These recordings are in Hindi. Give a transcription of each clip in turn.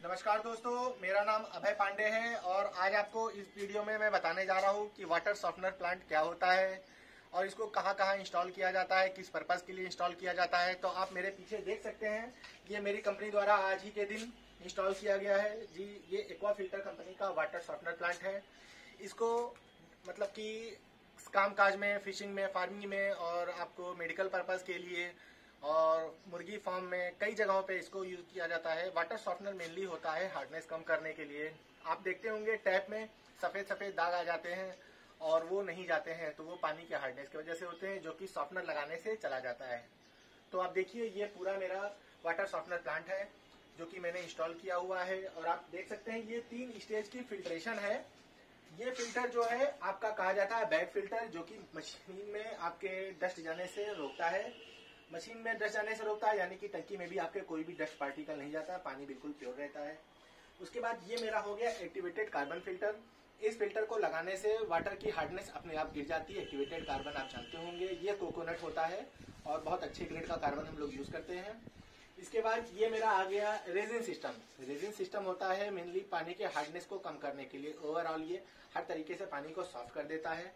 नमस्कार दोस्तों, मेरा नाम अभय पांडे है और आज आपको इस वीडियो में मैं बताने जा रहा हूँ कि वाटर सॉफ्टनर प्लांट क्या होता है और इसको कहाँ कहाँ इंस्टॉल किया जाता है, किस पर्पज के लिए इंस्टॉल किया जाता है। तो आप मेरे पीछे देख सकते हैं, ये मेरी कंपनी द्वारा आज ही के दिन इंस्टॉल किया गया है। जी, ये एक्वा फ़िल्टर कंपनी का वाटर सॉफ्टनर प्लांट है। इसको मतलब कि काम काज में फिशिंग में फ़ार्मिंग में और आपको मेडिकल पर्पज के लिए और मुर्गी फार्म में कई जगहों पे इसको यूज़ किया जाता है। वाटर सॉफ्टनर मेनली होता है हार्डनेस कम करने के लिए। आप देखते होंगे टैप में सफ़ेद सफ़ेद दाग आ जाते हैं और वो नहीं जाते हैं तो वो पानी के हार्डनेस की वजह से होते हैं, जो कि सॉफ्टनर लगाने से चला जाता है। तो आप देखिए, ये पूरा मेरा वाटर सॉफ्टनर प्लांट है, जो कि मैंने इंस्टॉल किया हुआ है। और आप देख सकते हैं, ये तीन स्टेज की फिल्ट्रेशन है। ये फ़िल्टर जो है, आपका कहा जाता है बैग फ़िल्टर जो कि मशीन में आपके डस्ट जाने से रोकता है। मशीन में डस्ट जाने से रोकता है, यानी कि टंकी में भी आपके कोई भी डस्ट पार्टिकल नहीं जाता, पानी बिल्कुल प्योर रहता है। उसके बाद ये मेरा हो गया एक्टिवेटेड कार्बन फ़िल्टर इस फ़िल्टर को लगाने से वाटर की हार्डनेस अपने आप गिर जाती है। एक्टिवेटेड कार्बन आप जानते होंगे, ये कोकोनट होता है और बहुत अच्छे ग्रेड का कार्बन हम लोग यूज़ करते हैं। इसके बाद ये मेरा आ गया रेजिन सिस्टम रेजिन सिस्टम होता है मेनली पानी के हार्डनेस को कम करने के लिए। ओवरऑल ये हर तरीके से पानी को सॉफ्ट कर देता है।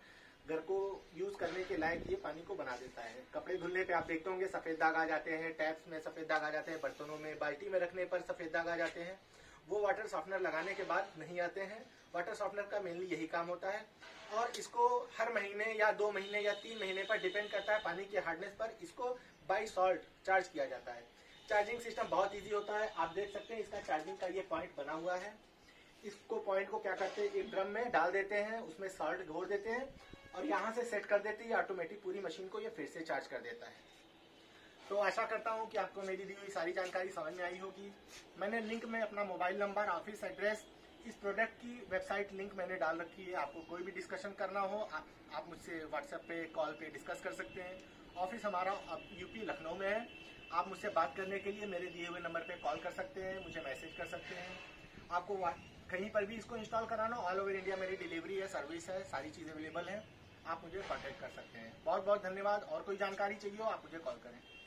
घर को यूज़ करने के लायक ये पानी को बना देता है। कपड़े धुलने पे आप देखते होंगे सफ़ेद दाग आ जाते हैं, टैप्स में सफ़ेद दाग आ जाते हैं, बर्तनों में, बाल्टी में रखने पर सफ़ेद दाग आ जाते हैं। वो वाटर सॉफ्टनर लगाने के बाद नहीं आते हैं। वाटर सॉफ्टनर का मेनली यही काम होता है। और इसको हर महीने या दो महीने या तीन महीने पर डिपेंड करता है पानी की हार्डनेस पर। इसको बाई सॉल्ट चार्ज किया जाता है। चार्जिंग सिस्टम बहुत ईजी होता है। आप देख सकते हैं इसका चार्जिंग का ये पॉइंट बना हुआ है। इसको पॉइंट को क्या करते हैं? एक ड्रम में डाल देते हैं, उसमें सॉल्ट घोर देते हैं। और यहाँ से सेट कर देते हैं ऑटोमेटिक पूरी मशीन को ये फिर से चार्ज कर देता है। तो आशा करता हूँ कि आपको मेरी दी हुई सारी जानकारी समझ में आई होगी। मैंने लिंक में अपना मोबाइल नंबर ऑफ़िस एड्रेस इस प्रोडक्ट की वेबसाइट लिंक मैंने डाल रखी है। आपको कोई भी डिस्कशन करना हो आप, आप मुझसे व्हाट्सएप पे कॉल पे डिस्कस कर सकते हैं। ऑफ़िस हमारा अब यूपी लखनऊ में है। आप मुझसे बात करने के लिए मेरे दिए हुए नंबर पे कॉल कर सकते हैं मुझे मैसेज कर सकते हैं। आपको कहीं पर भी इसको इंस्टॉल कराना ऑल ओवर इंडिया मेरी डिलीवरी है सर्विस है सारी चीज़ अवेलेबल है। आप मुझे कॉन्टेक्ट कर सकते हैं। बहुत बहुत धन्यवाद। और कोई जानकारी चाहिए हो, आप मुझे कॉल करें।